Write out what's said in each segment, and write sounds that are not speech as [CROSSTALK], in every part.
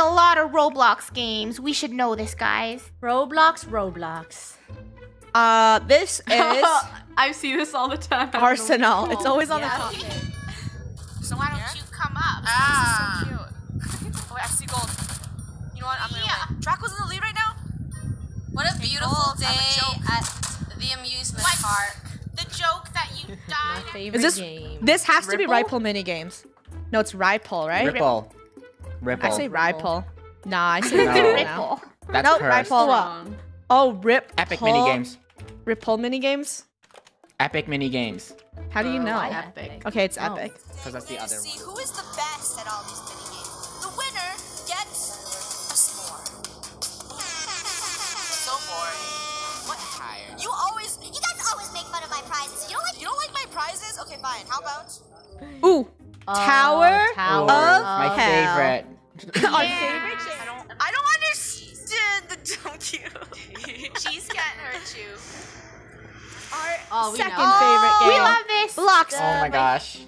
a lot of Roblox games. We should know this, guys. Roblox, Roblox. Uh, this [LAUGHS] is I see this all the time. [LAUGHS] Arsenal. It's always on Yeah. the top. So why don't you come up? Ah. This is so cute. Oh, wait, I see gold. You know what? I'm gonna Yeah. win. Draco's in the lead right now. What a beautiful goals, I'm a day joke. at the amusement What? park. The joke that you died. [LAUGHS] My died. favorite Is this game. this has to be Ripple? Ripple mini games? No, it's Ripple, right? Ripple. Ripple. I say Ripple. Nah, I say No. Ripple. That's Nope, cursed. Ripple. Wrong. Oh, Rip. Epic mini games. Ripple mini games. Epic mini games. How do you oh, know? Epic. Okay, it's Oh. epic. Because that's the to other see who is the best at all these mini games. The winner gets a s'more. So boring. What? Tired. You always, you guys always make fun of my prizes. You don't like, you don't like my prizes? Okay, fine. How about? Ooh, Oh, Tower Tower of My Hell. favorite. [LAUGHS] Our Yeah. favorite I don't. I don't understand the don't you. Cheese can't hurt you. Oh, second know. favorite oh, game. We love this. Blocks. Oh my gosh.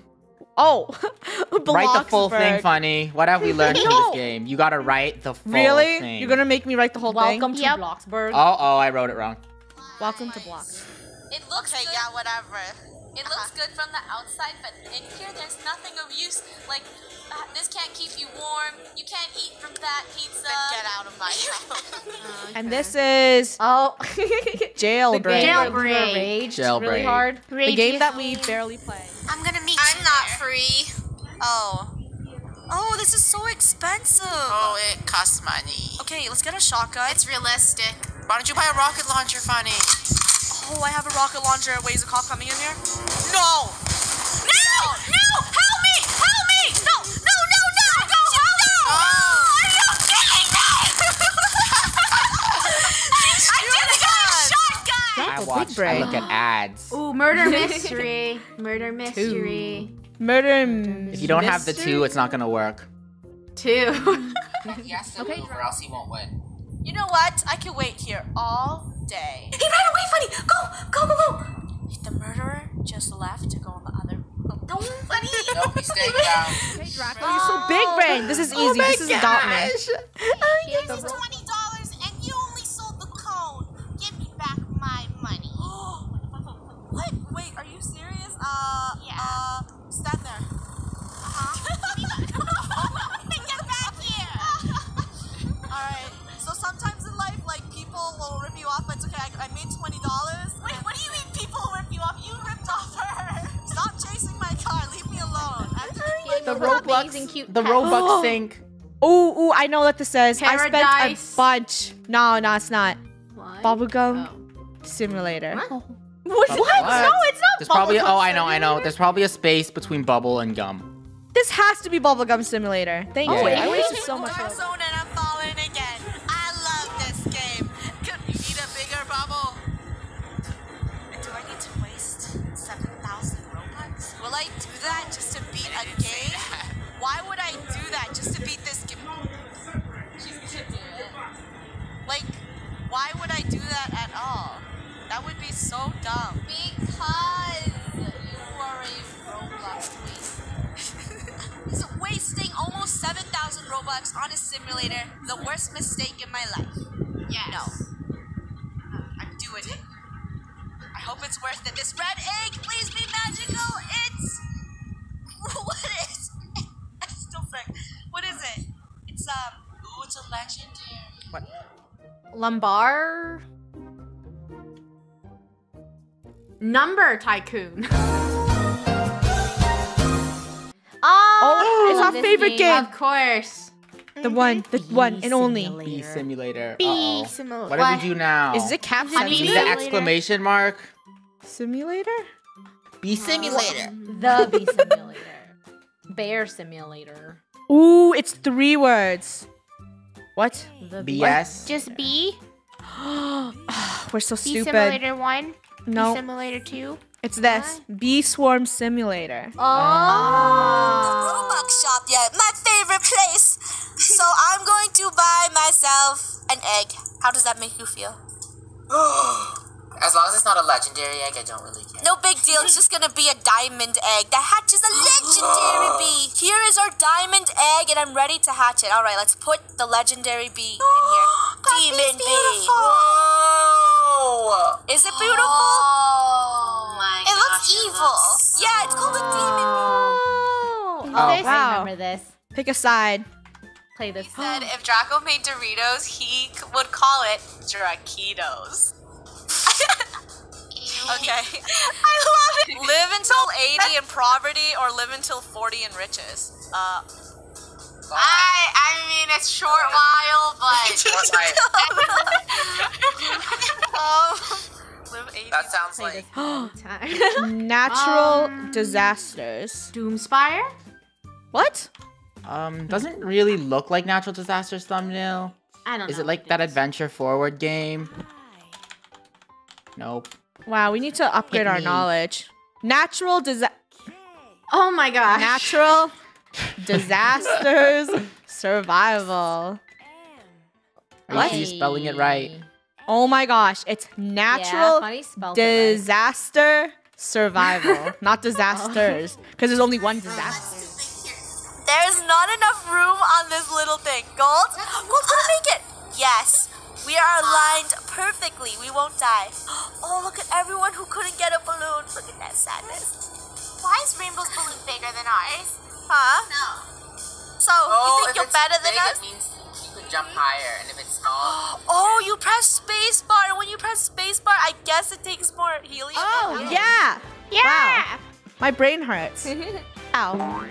Oh, [LAUGHS] Write the full thing, Funneh. What have we learned from this game? You gotta write the full Really? thing. Really? You're gonna make me write the whole Welcome thing? to Yep. Bloxburg. Oh, oh, I wrote it wrong. Welcome to Blocks. It looks Okay, good. yeah, whatever. It looks good from the outside, but in here there's nothing of use. Like uh, this can't keep you warm. You can't eat from that pizza. Then Get out of my [LAUGHS] house. [LAUGHS] And this is Oh, [LAUGHS] Jailbreak. the game where we were Jailbreak. raged Jailbreak. really hard. The game that we barely play. I'm gonna meet I'm you not there. free. Oh. Oh, this is so expensive. Oh, it costs money. Okay, let's get a shotgun. It's realistic. Why don't you buy a rocket launcher, Funneh? Oh, I have a rocket launcher. Wait, is a cop coming in here? No! No! No! Help me! Help me! No! No! No! No! Go! Help me! Oh. Are you kidding me? I just got a shotgun. I big watch. I brain. look at ads. Ooh, murder [LAUGHS] mystery. murder mystery. Murder. and If you don't have the two, it's not gonna work. Two. He has to move or else he won't win. You know what? I can wait here all day. He ran away, Funneh! Go! Go, go, go! The murderer just left to go on the other. Oh, no, Funneh! [LAUGHS] no, he's staying down. Hey, Draco, oh. you're so big brain. This is easy. Oh this is gosh. [LAUGHS] Adopt Me. Oh, he's 20. The Amazing Robux. cute The pet. Robux [GASPS] sink. Ooh, ooh, I know what this says. I spent a bunch. No, no, it's not. What? Bubblegum Oh. simulator. What? [LAUGHS] What? What? No, it's not. There's probably. Bubblegum Oh, I know, I know. There's probably a space between bubble and gum. This has to be Bubblegum Simulator. Thank Oh, you. wait. I wasted so much. So dumb. Because you are a Roblox waste. Is wasting almost 7,000 Robux on a simulator the worst mistake in my life? Yes. No. I'm doing it. I hope it's worth it. This red egg, please be magical. It's. [LAUGHS] What is. I'm still sick. What is it? It's, um. Ooh, it's a legendary. What? Lumber. Lumber tycoon. [LAUGHS] Oh, oh, it's I our favorite game. of course. The one, the one and only. Bee simulator. Bee Uh-oh. simulator. What do we do now? Is it Cap Is it the exclamation mark? Simulator? Bee um, simulator. The bee simulator. [LAUGHS] Bear simulator. Ooh, it's three words. What? The bee- BS. Just B. [GASPS] We're so B stupid. simulator one. No, B simulator two. it's this. Bee Swarm Simulator. Oh. Robux shop yet. My favorite place. So [LAUGHS] I'm going to buy myself an egg. How does that make you feel? [GASPS] As long as it's not a legendary egg, I don't really care. No big deal. It's just gonna be a diamond egg that hatches a legendary [GASPS] bee. Here is our diamond egg, and I'm ready to hatch it. All right, let's put the legendary bee in here. [GASPS] Demon bee. Whoa! Is it beautiful? Oh my It looks gosh, evil. Yeah, it's called a demon bee. Oh, Oh, I wow. remember this. Pick a side. Play this. He Said if Draco made Doritos, he c- would call it Draquitos. [LAUGHS] okay. I love it. Live until [LAUGHS] 80 in poverty or live until 40 in riches. Uh, I I mean it's short while, [LAUGHS] but [LAUGHS] um, live 80. That sounds like this all the time. Natural [LAUGHS] Um, disasters. Doomspire? What? Um, doesn't really look like natural disasters thumbnail. I don't know. Is it like that adventure forward game? Nope. Wow, we need to upgrade our knowledge. Natural disa- Oh my gosh. natural disasters survival. Are you you're spelling it right? Oh my gosh, it's Yeah, natural Funneh spelled it right. disaster survival, [LAUGHS] not disasters, because there's only one disaster. There's not enough room on this little thing. Gold? Gold's gonna make it. Yes. We are aligned perfectly. We won't die. [GASPS] Oh, look at everyone who couldn't get a balloon. Look at that sadness. why is Rainbow's balloon bigger than ours? Huh? No. So, oh, you think you're it's better than big, us? It means you can jump higher, and if it's small, Oh, you press space bar. when you press space bar, I guess it takes more helium. Oh, oh. yeah, yeah. Wow. My brain hurts. [LAUGHS] Ow.